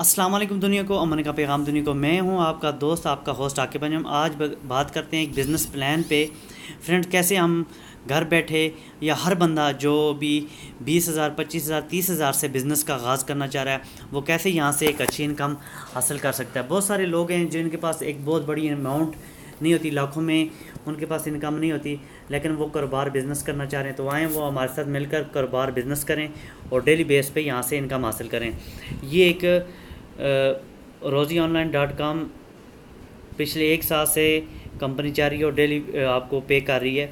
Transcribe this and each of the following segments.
السلام علیکم دنیا کو، امن کا پیغام دنیا کو۔ میں ہوں آپ کا دوست، آپ کا ہوسٹ عاقب انجم۔ آج بات کرتے ہیں ایک بزنس پلان پہ۔ فرینڈ کیسے ہم گھر بیٹھے یا ہر بندہ جو بھی بیس ہزار، پچیس ہزار، تیس ہزار سے بزنس کا آغاز کرنا چاہ رہا ہے، وہ کیسے یہاں سے ایک اچھی انکم حاصل کر سکتا ہے؟ بہت سارے لوگ ہیں جن کے پاس ایک بہت بڑی اماؤنٹ نہیں ہوتی، لاکھوں میں ان کے پاس انکم نہیں ہوتی، لیکن وہ کاروبار بزنس کرنا چاہ رہے ہیں۔ تو آئیں وہ ہمارے ساتھ مل کر کاروبار بزنس کریں اور ڈیلی بیس پہ یہاں سے انکم حاصل کریں۔ یہ ایک روزی آن لائن ڈاٹ کام پچھلے ایک سال سے کمپنی چاہ رہی ہے اور ڈیلی آپ کو پے کر رہی ہے۔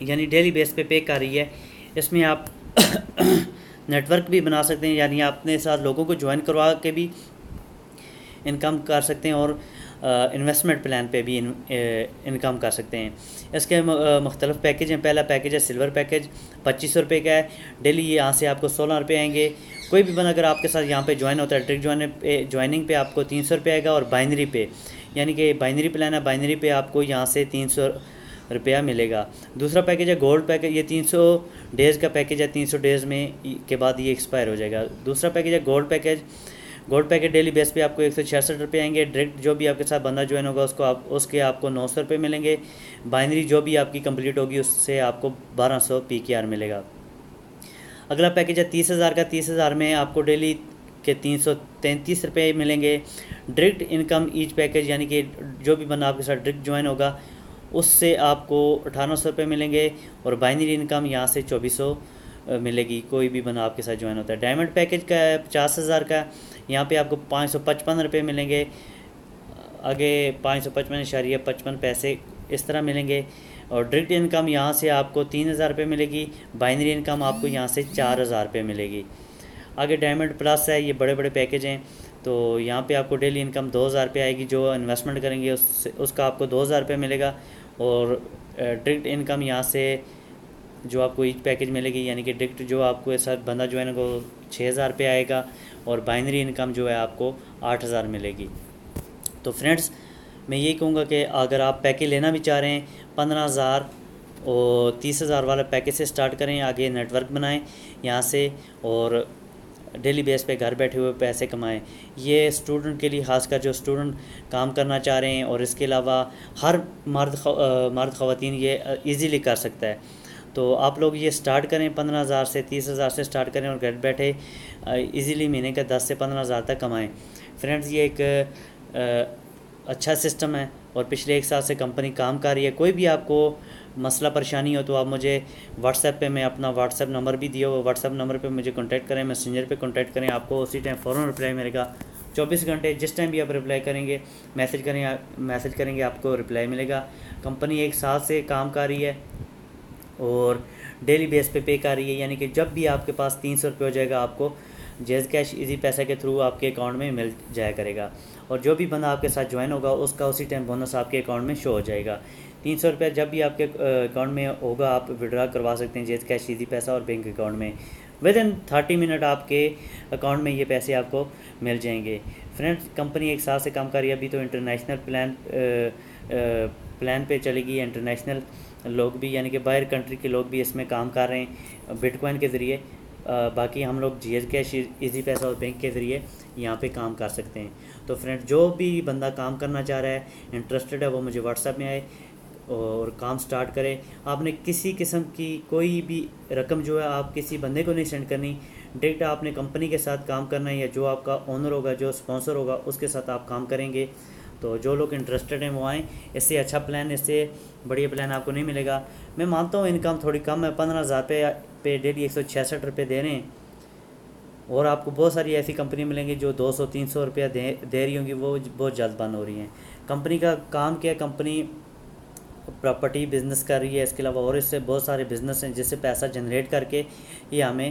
یعنی ڈیلی بیس پہ پے کر رہی ہے۔ اس میں آپ نیٹ ورک بھی بنا سکتے ہیں یعنی آپ اپنے ساتھ لوگوں کو جوائن کروا کے بھی انکم کر سکتے ہیں اور انویسٹمنٹ پلان پہ بھی انکم eh, کر سکتے ہیں۔ اس کے eh, مختلف پیکیج ہیں۔ پہلا پیکیج ہے سلور پیکیج پچیس سو روپے کا ہے۔ ڈیلی یہاں سے آپ کو سولہ روپے آئیں گے۔ کوئی بھی بند اگر آپ کے ساتھ یہاں پہ جوائن ہوتا ہے ٹرک جوائن پہ eh, جوائننگ پہ آپ کو تین سو روپے آئے گا اور بائنری پہ۔ یعنی کہ بائنری پلان ہے بائنری پہ آپ کو یہاں سے تین سو روپیہ ملے گا۔ دوسرا پیکیج ہے گولڈ پیکیج یہ تین سو ڈیز کا پیکیج ہے۔ تین سو ڈیز میں کے بعد یہ ایکسپائر ہو جائے گا۔ دوسرا پیکیج ہے gold package gold packet daily base پہ آپ کو ایک سو چھیاسٹھ روپے آئیں گے۔ ڈائریکٹ جو بھی آپ کے ساتھ بندہ جوائن ہوگا، اس کو آپ اس کے آپ کو نو سو روپے ملیں گے۔ بائنری جو بھی آپ کی کمپلیٹ ہوگی، اس سے آپ کو بارہ سو پی کے آر ملے گا۔ اگلا پیکیج ہے تیس ہزار کا۔ تیس ہزار میں آپ کو ڈیلی کے تین سو تینتیس روپے ملیں گے۔ ڈائریکٹ انکم ایچ پیکیج یعنی کہ جو بھی بندہ آپ کے ساتھ ڈائریکٹ جوائن ہوگا، اس سے آپ کو اٹھارہ سو روپے ملیں گے۔ اور بائنری انکم یہاں سے چوبیس سو۔ ملے گی، کوئی بھی بندہ آپ کے ساتھ جوائن ہوتا ہے۔ ڈائمنڈ پیکیج کا ہے پچاس ہزار کا، یہاں پہ آپ کو پانچ سو پچپن روپے ملیں گے۔ آگے پانچ سو پچپن اشاریہ پچپن پیسے اس طرح ملیں گے۔ اور ڈائریکٹ انکم یہاں سے آپ کو تین ہزار روپے ملے گی۔ بائنری انکم آپ کو یہاں سے چار ہزار روپے ملے گی۔ آگے ڈائمنڈ پلس ہے، یہ بڑے بڑے پیکیج ہیں۔ تو یہاں پہ آپ کو ڈیلی انکم دو ہزار روپے آئے گی، جو انویسٹمنٹ کریں گے، اس سے، اس کا آپ کو دو ہزار روپے ملے گا۔ اور ڈائریکٹ انکم یہاں سے جو آپ کو ایچ پیکیج ملے گی یعنی کہ ڈائریکٹ جو آپ کو ایسا بندہ جو ہے نا، وہ چھ ہزار روپے آئے گا اور بائنری انکم جو ہے آپ کو آٹھ ہزار ملے گی۔ تو فرینڈس میں یہی کہوں گا کہ اگر آپ پیکیج لینا بھی چاہ رہے ہیں، پندرہ ہزار اور تیس ہزار والا پیکیج سے سٹارٹ کریں، آگے نیٹ ورک بنائیں یہاں سے اور ڈیلی بیس پہ گھر بیٹھے ہوئے پیسے کمائیں۔ یہ اسٹوڈنٹ کے لیے، خاص کر جو اسٹوڈنٹ کام کرنا چاہ رہے ہیں اور اس کے علاوہ ہر مرد مرد خواتین یہ ایزیلی کر سکتا ہے۔ تو آپ لوگ یہ سٹارٹ کریں، پندرہ ہزار سے تیس ہزار سے سٹارٹ کریں اور گھر بیٹھے ایزیلی مہینے کا دس سے پندرہ ہزار تک کمائیں۔ فرینڈز، یہ ایک اچھا سسٹم ہے اور پچھلے ایک سال سے کمپنی کام کر رہی ہے۔ کوئی بھی آپ کو مسئلہ پریشانی ہو تو آپ مجھے واٹس ایپ پہ، میں اپنا واٹس ایپ نمبر بھی دیا ہو واٹس ایپ نمبر پہ مجھے کانٹیکٹ کریں میسنجر پہ کانٹیکٹ کریں۔ آپ کو اسی ٹائم فوراً رپلائی ملے گا چوبیس گھنٹے، جس ٹائم بھی آپ رپلائی کریں گے میسج کریں میسج کریں گے، آپ کو رپلائی ملے گا۔ کمپنی ایک سال سے کام کر رہی ہے۔ اور ڈیلی بیس پہ پے کر رہی ہے یعنی کہ جب بھی آپ کے پاس تین سو روپے ہو جائے گا، آپ کو جیز کیش ایزی پیسہ کے تھرو آپ کے اکاؤنٹ میں مل جایا کرے گا۔ اور جو بھی بندہ آپ کے ساتھ جوائن ہوگا، اس کا اسی ٹائم بونس آپ کے اکاؤنٹ میں شو ہو جائے گا۔ تین سو روپیہ جب بھی آپ کے اکاؤنٹ میں ہوگا، آپ وڈرا کروا سکتے ہیں جیز کیش ایزی پیسہ اور بینک اکاؤنٹ میں۔ ود ان تھرٹی منٹ آپ کے اکاؤنٹ میں یہ پیسے آپ کو مل جائیں گے۔ فرینڈ کمپنی ایک سال سے کام کر رہی ہے، ابھی تو انٹرنیشنل پلان پلان پہ چلے گی انٹرنیشنل لوگ بھی یعنی کہ باہر کنٹری کے لوگ بھی اس میں کام کر رہے ہیں بٹ کوائن کے ذریعے۔ باقی ہم لوگ جی ایس کیش ایزی پیسہ اور بینک کے ذریعے یہاں پہ کام کر سکتے ہیں۔ تو فرینڈ جو بھی بندہ کام کرنا چاہ رہا ہے انٹرسٹڈ ہے، وہ مجھے واٹس ایپ میں آئے اور کام سٹارٹ کرے۔ آپ نے کسی قسم کی کوئی بھی رقم جو ہے، آپ کسی بندے کو نہیں سینڈ کرنی۔ ڈائریکٹ آپ نے کمپنی کے ساتھ کام کرنا ہے یا جو آپ کا اونر ہوگا، جو اسپانسر ہوگا، اس کے ساتھ آپ کام کریں گے۔ تو جو لوگ انٹرسٹڈ ہیں وہ آئیں۔ اس سے اچھا پلان اس سے بڑھیا پلان آپ کو نہیں ملے گا۔ میں مانتا ہوں انکم تھوڑی کم ہے، پندرہ ہزار پہ پہ ڈیلی ایک سو چھیاسٹھ روپے دے رہے ہیں۔ اور آپ کو بہت ساری ایسی کمپنی ملیں گی جو دو سو، تین سو روپیہ دے دے رہی ہوں گی، وہ بہت جلد بند ہو رہی ہیں۔ کمپنی کا کام کیا کمپنی پراپرٹی بزنس کر رہی ہے۔ اس کے علاوہ اور اس سے بہت سارے بزنس ہیں جس سے پیسہ جنریٹ کر کے یہ ہمیں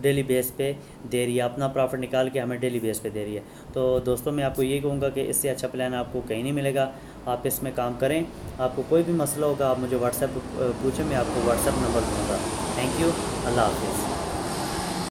ڈیلی بیس پہ دے رہی ہے، اپنا پروفٹ نکال کے ہمیں ڈیلی بیس پہ دے رہی ہے۔ تو دوستوں، میں آپ کو یہ کہوں گا کہ اس سے اچھا پلان آپ کو کہیں نہیں ملے گا۔ آپ اس میں کام کریں۔ آپ کو کوئی بھی مسئلہ ہوگا، آپ مجھے واٹس ایپ پوچھیں، میں آپ کو واٹس ایپ نمبر دوں گا۔ تھینک یو اللہ حافظ۔